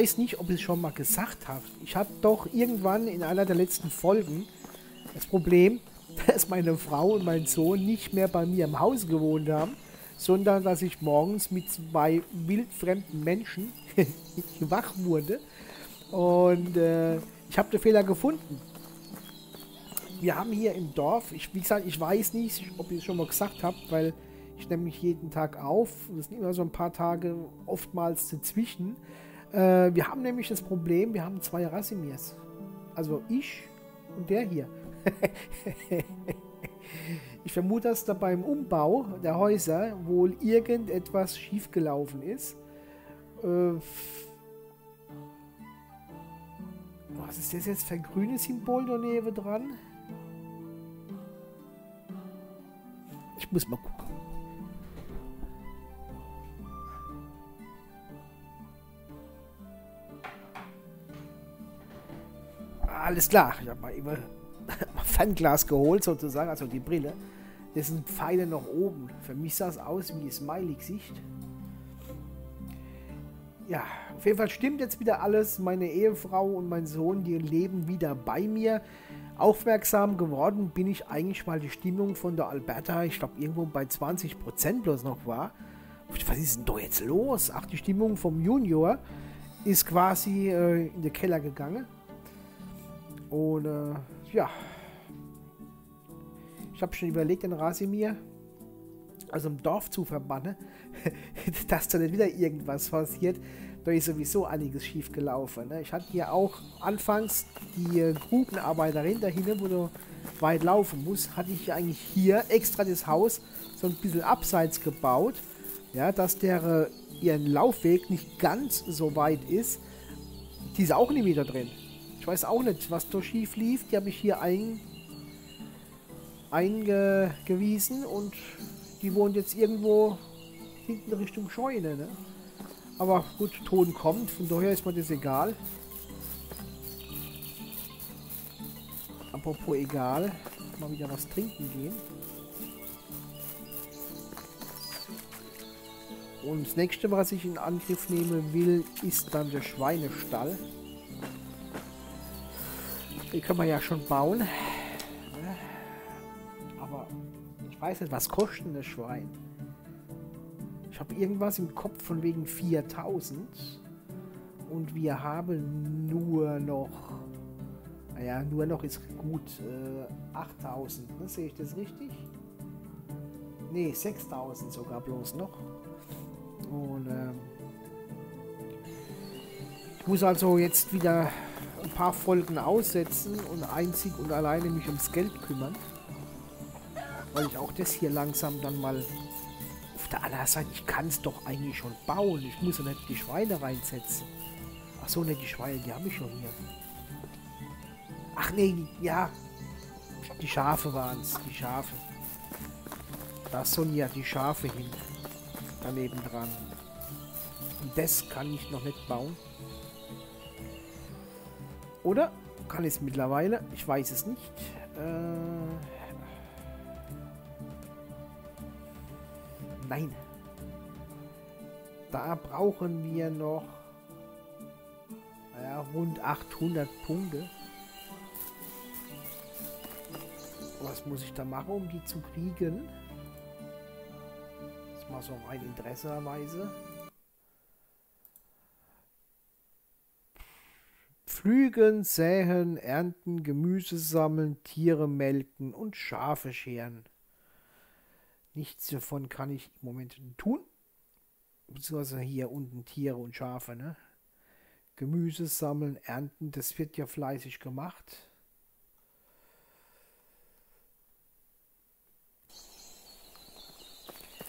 weiß nicht, ob ich es schon mal gesagt habe. Ich hatte doch irgendwann in einer der letzten Folgen das Problem, dass meine Frau und mein Sohn nicht mehr bei mir im Haus gewohnt haben, sondern dass ich morgens mit zwei wildfremden Menschen wach wurde. Und äh, ich habe den Fehler gefunden. Wir haben hier im Dorf, ich, wie gesagt, ich weiß nicht, ob ich es schon mal gesagt habe, weil ich nehme mich jeden Tag auf. Das sind immer so ein paar Tage oftmals dazwischen. Äh, wir haben nämlich das Problem, wir haben zwei Rasimirs. Also ich und der hier. ich vermute, dass da beim Umbau der Häuser wohl irgendetwas schiefgelaufen ist. Äh, was ist das jetzt für ein grünes Symbol da neben dran? Ich muss mal Alles klar. Ich habe mal immer Fernglas geholt sozusagen, also die Brille. Das sind Pfeile nach oben. Für mich sah es aus wie ein Smiley-Gesicht. Ja, auf jeden Fall stimmt jetzt wieder alles. Meine Ehefrau und mein Sohn, die leben wieder bei mir. Aufmerksam geworden bin ich eigentlich, weil die Stimmung von der Alberta, ich glaube, irgendwo bei 20% bloß noch war. Was ist denn da jetzt los? Ach, die Stimmung vom Junior ist quasi äh, in den Keller gegangen. Und äh, ja, ich habe schon überlegt, den Rasimir also im Dorf zu verbannen, dass da nicht wieder irgendwas passiert. Da ist sowieso einiges schief gelaufen. Ne? Ich hatte hier auch anfangs die äh, Grubenarbeiterin dahinter, wo du weit laufen musst, hatte ich eigentlich hier extra das Haus so ein bisschen abseits gebaut, ja, dass der äh, ihren Laufweg nicht ganz so weit ist. Die ist auch nicht wieder drin. Weiß auch nicht, was da schief lief. Die habe ich hier ein, eingewiesen und die wohnt jetzt irgendwo hinten Richtung Scheune. Ne? Aber gut, Ton kommt, von daher ist mir das egal. Apropos egal, mal wieder was trinken gehen. Und das nächste, was ich in Angriff nehmen will, ist dann der Schweinestall. Den können wir ja schon bauen. Aber ich weiß nicht, was kostet das Schwein? Ich habe irgendwas im Kopf von wegen 4000. Und wir haben nur noch... Naja, nur noch ist gut äh, 8000. Ne? Sehe ich das richtig? Ne, 6000 sogar bloß noch. Und ähm, ich muss also jetzt wieder ein paar Folgen aussetzen und einzig und alleine mich ums Geld kümmern. Weil ich auch das hier langsam dann mal... Auf der anderen Seite, ich kann es doch eigentlich schon bauen. Ich muss ja nicht die Schweine reinsetzen. Ach so, ne, die Schweine, die habe ich schon hier. Ach nee, ja. Die Schafe waren es, die Schafe. Da sollen ja die Schafe hin. Daneben dran. Und das kann ich noch nicht bauen. Oder? Kann es mittlerweile? Ich weiß es nicht. Äh Nein. Da brauchen wir noch naja, rund 800 Punkte. Was muss ich da machen, um die zu kriegen? Das mal so rein interesseweise. Pflügen, säen, ernten, Gemüse sammeln, Tiere melken und Schafe scheren. Nichts davon kann ich im Moment tun. Beziehungsweise hier unten Tiere und Schafe, ne? Gemüse sammeln, ernten, das wird ja fleißig gemacht.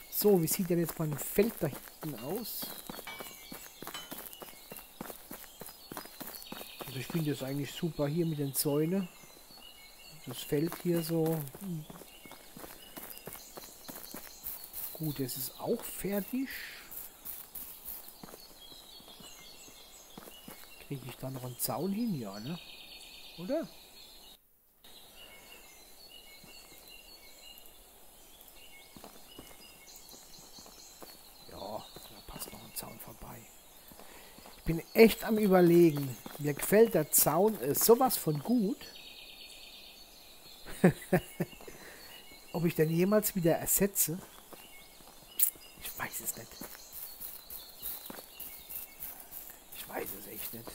So, wie sieht denn jetzt mein Feld da hinten aus? Also ich finde das eigentlich super hier mit den Zäunen. Das Feld hier so. Gut, es ist auch fertig. Kriege ich da noch einen Zaun hin? Ja, ne? Oder? Ich bin echt am überlegen. Mir gefällt der Zaun äh, sowas von gut. Ob ich den jemals wieder ersetze? Ich weiß es nicht. Ich weiß es echt nicht.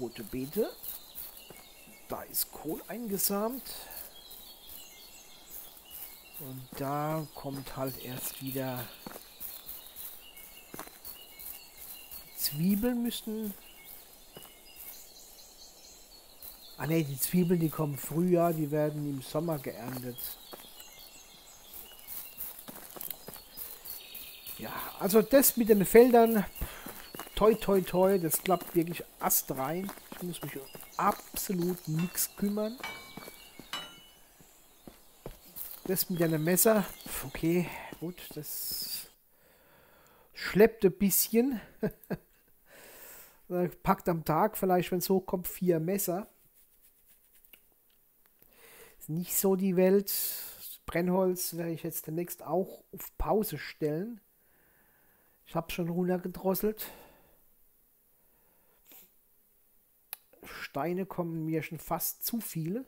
Rote Beete. Ist Kohl eingesamt. Und da kommt halt erst wieder Zwiebeln müssten... Ah ne, die Zwiebeln, die kommen früher, die werden im Sommer geerntet. Ja, also das mit den Feldern, toi toi toi, das klappt wirklich astrein. Ich muss mich absolut nichts kümmern. Das mit einem Messer, okay, gut, das schleppt ein bisschen. Packt am Tag vielleicht, wenn es hochkommt, vier Messer. Ist nicht so die Welt. Brennholz werde ich jetzt demnächst auch auf Pause stellen. Ich habe schon runtergedrosselt. Steine kommen mir schon fast zu viele.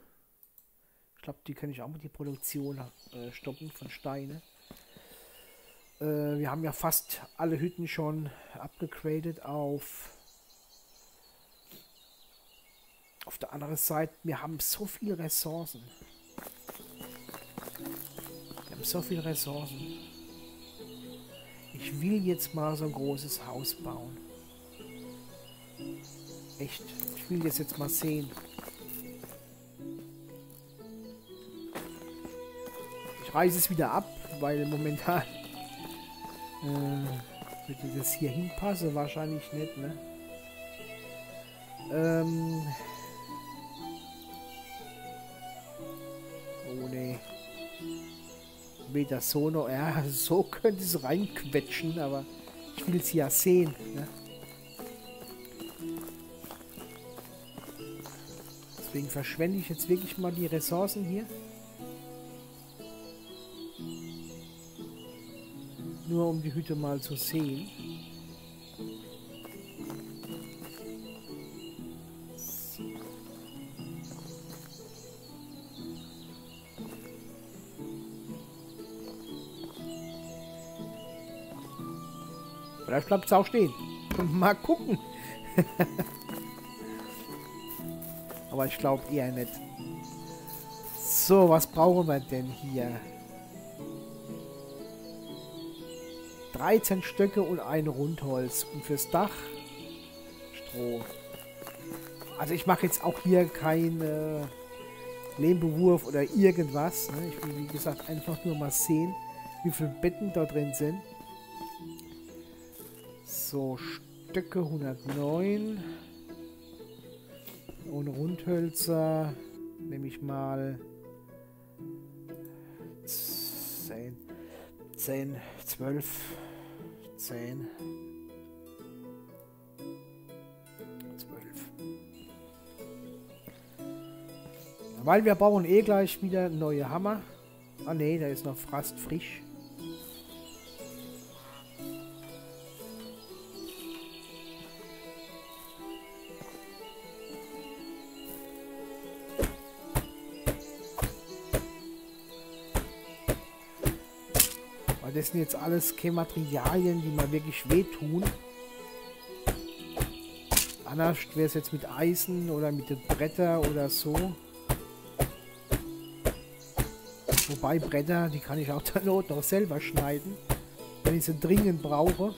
Ich glaube, die kann ich auch mit die Produktion äh, stoppen von Steine. Äh, wir haben ja fast alle Hütten schon abgegradet auf auf der anderen Seite, wir haben so viele Ressourcen. Wir haben so viele Ressourcen. Ich will jetzt mal so ein großes Haus bauen. Echt. Ich will das jetzt mal sehen. Ich reiße es wieder ab, weil momentan äh, würde das hier hinpassen. Wahrscheinlich nicht, ne? Ähm, weder so noch, ja, so könnte es reinquetschen, aber ich will es ja sehen. Ne? Deswegen verschwende ich jetzt wirklich mal die Ressourcen hier. Nur um die Hütte mal zu sehen. Vielleicht bleibt es auch stehen. Mal gucken. Aber ich glaube eher nicht. So, was brauchen wir denn hier? 13 Stöcke und ein Rundholz. Und fürs Dach Stroh. Also ich mache jetzt auch hier keinen äh, Lehmbewurf oder irgendwas. Ne? Ich will wie gesagt einfach nur mal sehen, wie viele Betten da drin sind. So, Stöcke 109. Und Rundhölzer nehme ich mal 10, 10, 12, 10, 12. Weil wir bauen eh gleich wieder neue Hammer. Ah ne, der ist noch fast frisch. Das sind jetzt alles keine Materialien, die mal wirklich wehtun. Anders wäre es jetzt mit Eisen oder mit den Bretter oder so. Wobei Bretter, die kann ich auch der Not noch selber schneiden, wenn ich sie dringend brauche.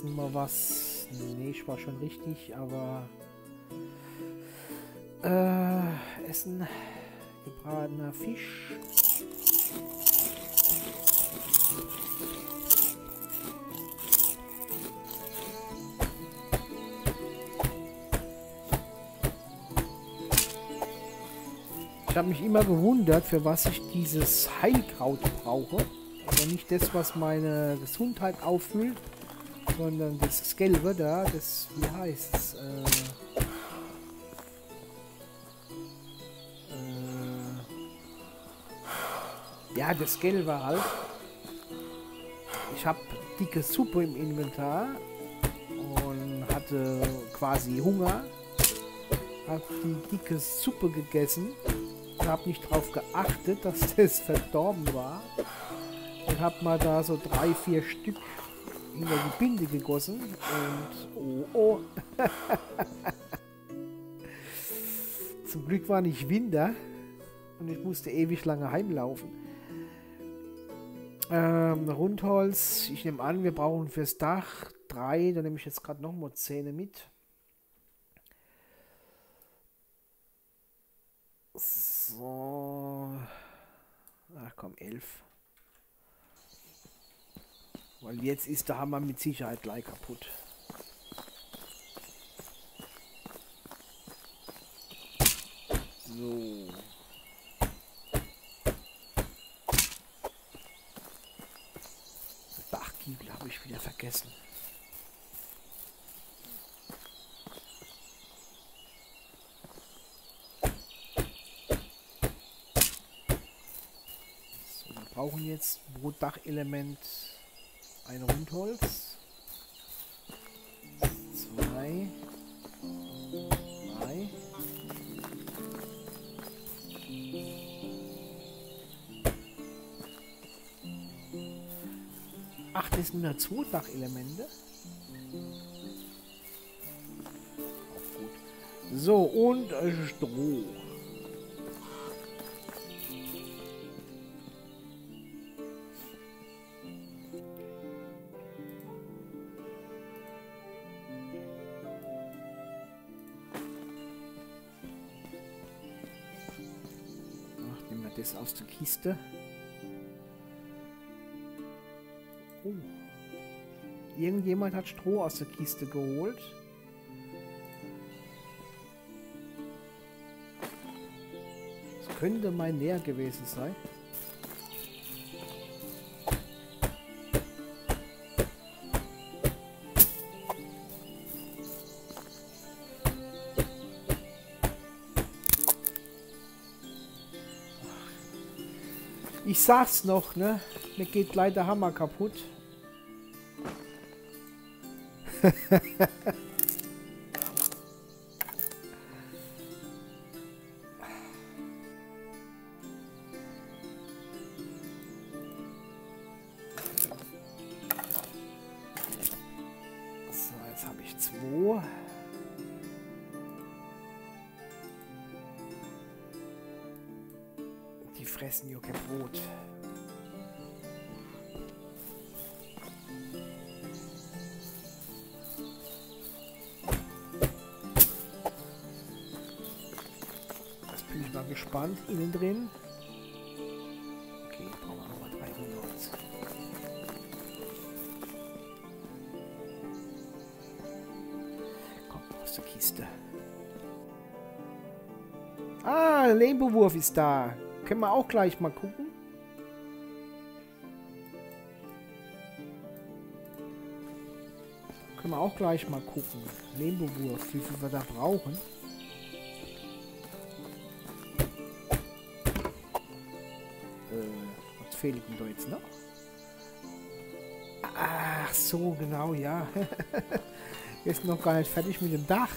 vergessen mal was? Nee, ich war schon richtig, aber... Äh, Essen, gebratener Fisch. Ich habe mich immer gewundert, für was ich dieses Heilkraut brauche. Aber nicht das, was meine Gesundheit auffüllt, sondern das Gelbe da, das, wie heißt es? Äh, äh, ja, das Gelbe halt. Ich habe dicke Suppe im Inventar und hatte quasi Hunger. Habe die dicke Suppe gegessen habe nicht darauf geachtet, dass das verdorben war. Und habe mal da so drei, vier Stück hinter die Binde gegossen. Und oh, oh. Zum Glück war nicht Winter und ich musste ewig lange heimlaufen. Ähm, Rundholz, ich nehme an, wir brauchen fürs Dach drei, da nehme ich jetzt gerade nochmal Zähne mit. So. Ach komm, elf. Weil jetzt ist der Hammer mit Sicherheit gleich kaputt. So. Dachgiebel habe ich wieder vergessen. So, wir brauchen jetzt pro Dachelement ein Rundholz. Zwei. Drei. Ach, das sind nur zwei Dachelemente. So, und äh, Stroh. Das aus der Kiste. Oh. Irgendjemand hat Stroh aus der Kiste geholt. Das könnte mein Leer gewesen sein. Sag's noch, ne? Mir geht leider Hammer kaputt. so, jetzt habe ich zwei. Die fressen kein Brot. Aus der Kiste. Ah, Lehmbewurf ist da. Können wir auch gleich mal gucken. Können wir auch gleich mal gucken. Lehmbewurf, wie viel wir da brauchen. Äh, was fehlt denn da jetzt noch? Ach so, genau, ja. Wir sind noch gar nicht fertig mit dem Dach.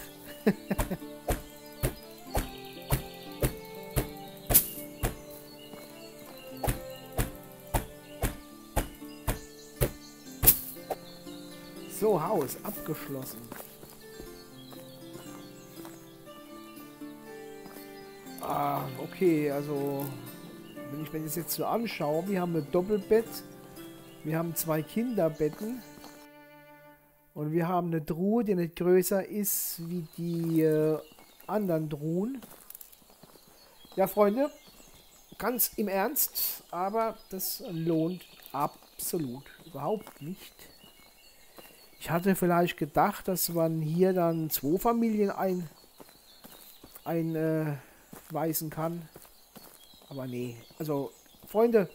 So, Haus abgeschlossen. Ah, okay, also wenn ich mir das jetzt so anschaue, wir haben ein Doppelbett, wir haben zwei Kinderbetten und wir haben eine Truhe, die nicht größer ist wie die äh, anderen Truhen. Ja, Freunde, ganz im Ernst, aber das lohnt absolut überhaupt nicht. Ich hatte vielleicht gedacht, dass man hier dann zwei Familien ein, einweisen äh, kann. Aber nee, also, Freunde,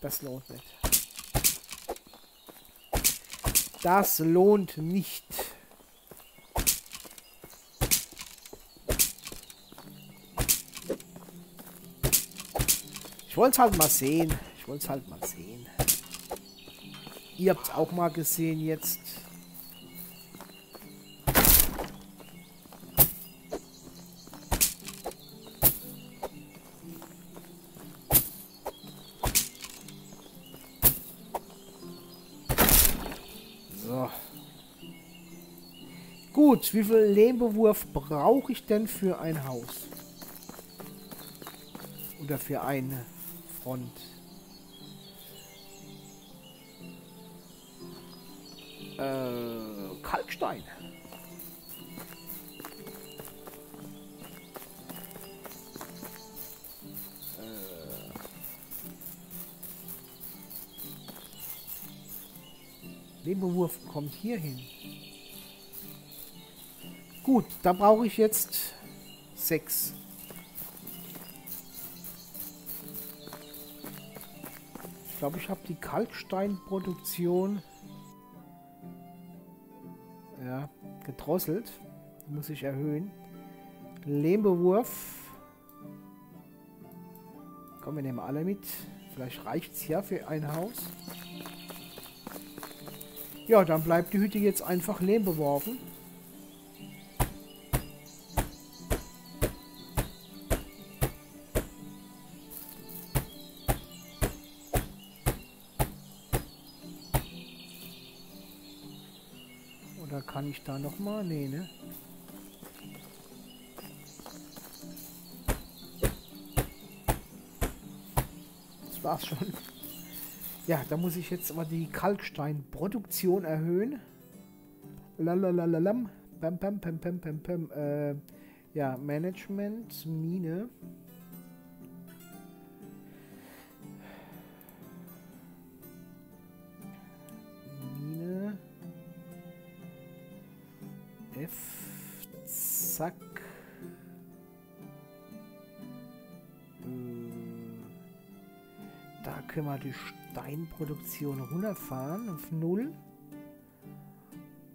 das lohnt nicht. Das lohnt nicht. Ich wollte es halt mal sehen. Ich wollte es halt mal sehen. Ihr habt es auch mal gesehen jetzt. Gut, wie viel Lehmbewurf brauche ich denn für ein Haus? Oder für eine Front? Äh, Kalkstein. Lebenwurf kommt hier hin. Gut, da brauche ich jetzt sechs. Ich glaube, ich habe die Kalksteinproduktion ja, gedrosselt. Muss ich erhöhen. Lehmbewurf. Kommen wir nehmen alle mit. Vielleicht reicht es ja für ein Haus. Ja, dann bleibt die Hütte jetzt einfach lehm beworfen. Oder kann ich da noch mal? Nee, ne? Das war's schon. Ja, da muss ich jetzt aber die Kalksteinproduktion erhöhen. Lalalalam. Pam, pam, pam, pam, pam, pam. Äh, ja, Management. Mine. Wir die Steinproduktion runterfahren auf 0.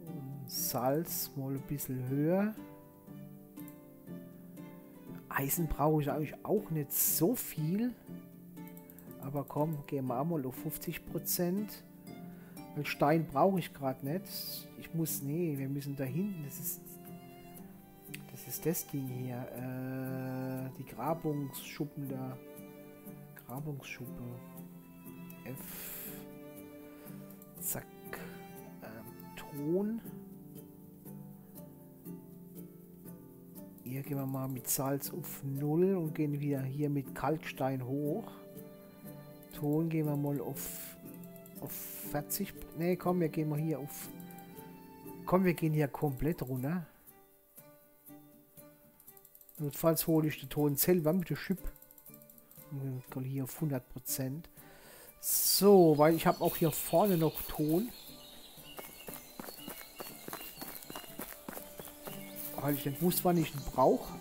Und Salz mal ein bisschen höher. Eisen brauche ich eigentlich auch nicht so viel. Aber komm, gehen wir mal auf 50%. Weil Stein brauche ich gerade nicht. Ich muss, nee, wir müssen da hinten, das ist das ist das Ding hier. Äh, die Grabungsschuppen da. Grabungsschuppe. F. Zack. Ähm, Ton. Hier gehen wir mal mit Salz auf 0 und gehen wieder hier mit Kalkstein hoch. Ton gehen wir mal auf, auf 40. Ne, komm, wir gehen mal hier auf. Komm, wir gehen hier komplett runter. Notfalls hole ich den Ton selber mit der Chip. Hier auf 100%. So, weil ich habe auch hier vorne noch Ton. Weil ich den wann ich ihn brauche.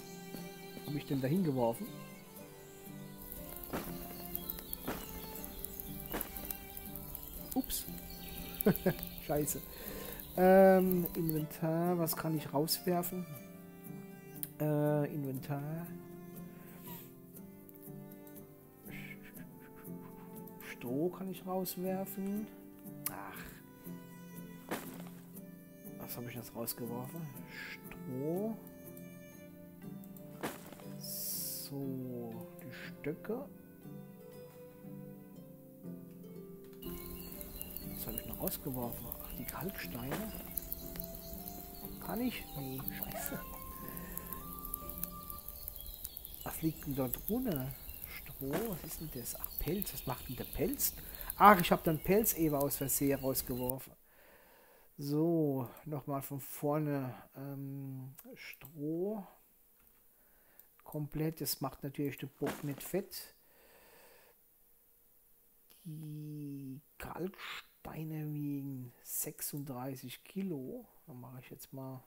Habe ich den dahin geworfen. Ups. Scheiße. Ähm, Inventar, was kann ich rauswerfen? Äh, Inventar. Stroh kann ich rauswerfen. Ach. Was habe ich jetzt rausgeworfen? Stroh. So, die Stöcke. Was habe ich noch rausgeworfen? Ach, die Kalksteine. Kann ich? Nee, scheiße. Was liegt denn dort drunter? Stroh, was ist denn das? Ach, Pelz, was macht denn der Pelz? Ach, ich habe dann Pelzeber aus Versehen rausgeworfen. So, nochmal von vorne. Ähm, Stroh. Komplett, das macht natürlich den Bock nicht fett. Die Kalksteine wiegen 36 Kilo. Dann mache ich jetzt mal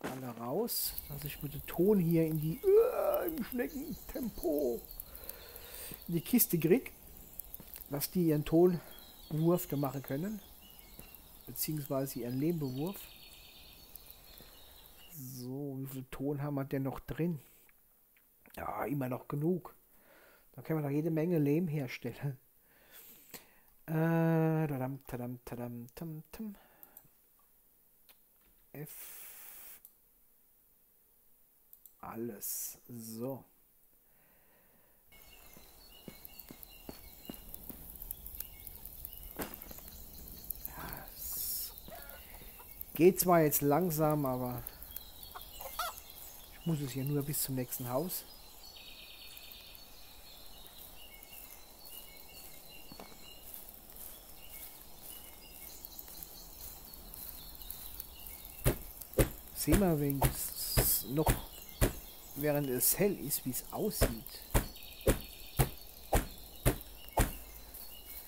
alle raus, dass ich mit dem Ton hier in die uh, im Schneckentempo in die Kiste krieg, dass die ihren Tonbewurf da machen können, beziehungsweise ihren Lehmbewurf. So, wie viel Ton haben wir denn noch drin? Ja, immer noch genug. Da können wir noch jede Menge Lehm herstellen. Äh, tadam, tadam, tadam, tam, tam. F. Alles. So. Geht zwar jetzt langsam, aber ich muss es hier nur bis zum nächsten Haus. Sehen wir wenigstens noch, während es hell ist, wie es aussieht.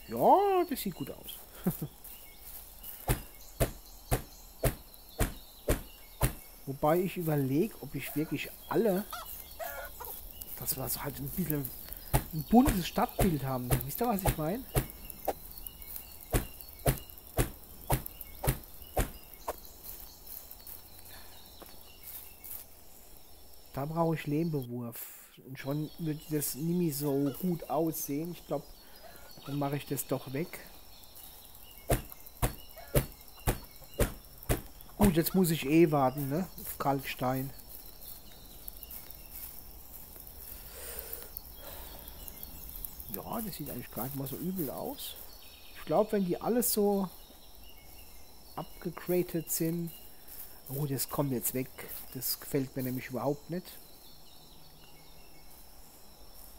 Ja, das sieht gut aus. Wobei ich überlege, ob ich wirklich alle, dass wir so halt ein bisschen ein buntes Stadtbild haben. Wisst ihr, was ich meine? Brauche ich Lehmbewurf. Und schon wird das nicht so gut aussehen. Ich glaube, dann mache ich das doch weg. Gut, jetzt muss ich eh warten, ne? Auf Kalkstein. Ja, das sieht eigentlich gar nicht mal so übel aus. Ich glaube, wenn die alles so abgegratet sind, Oh, das kommt jetzt weg. Das gefällt mir nämlich überhaupt nicht.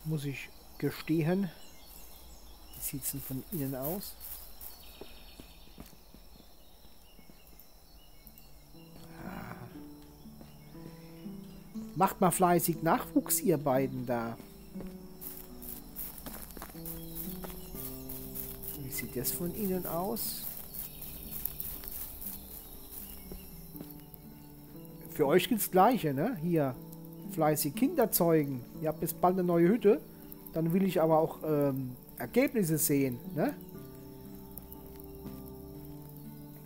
Muss ich gestehen. Wie sieht es denn von innen aus? Ah. Macht mal fleißig Nachwuchs, ihr beiden da. Wie sieht das von innen aus? Für euch gilt das Gleiche, ne? Hier, fleißig Kinder zeugen. Ihr habt jetzt bald eine neue Hütte. Dann will ich aber auch ähm, Ergebnisse sehen, ne?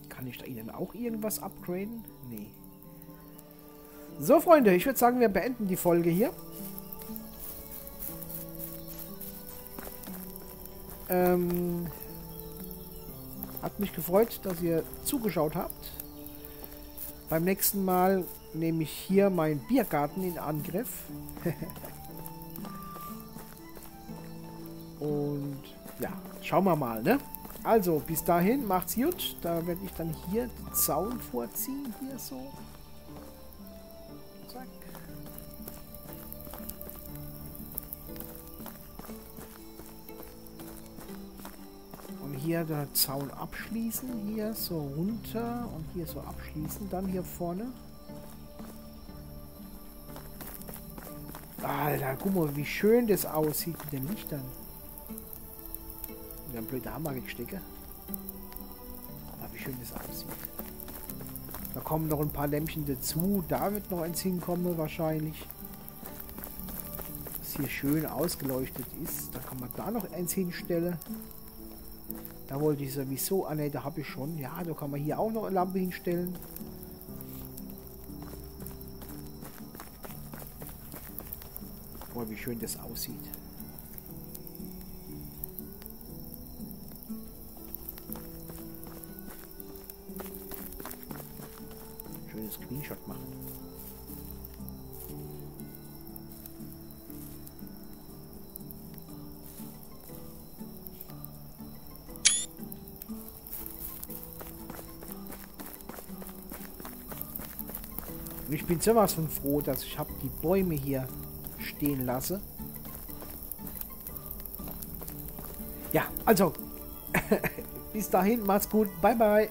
Kann ich da Ihnen auch irgendwas upgraden? Nee. So, Freunde, ich würde sagen, wir beenden die Folge hier. Ähm, hat mich gefreut, dass ihr zugeschaut habt. Beim nächsten Mal nehme ich hier meinen Biergarten in Angriff. Und ja, schauen wir mal, ne? Also, bis dahin, macht's gut. Da werde ich dann hier den Zaun vorziehen, hier so. Zack. Und hier der Zaun abschließen, hier so runter und hier so abschließen, dann hier vorne. Alter, guck mal, wie schön das aussieht mit den Lichtern. Wir haben blöde Hammer gestecke. Aber wie schön das aussieht. Da kommen noch ein paar Lämpchen dazu. Da wird noch eins hinkommen wahrscheinlich. Das hier schön ausgeleuchtet ist. Da kann man da noch eins hinstellen. Da wollte ich sowieso... Ah ne, da habe ich schon. Ja, da kann man hier auch noch eine Lampe hinstellen. Mal, wie schön das aussieht. Schönes Screenshot machen. Und ich bin sowas von froh, dass ich habe die Bäume hier stehen lasse. Ja, also, bis dahin, macht's gut, bye bye.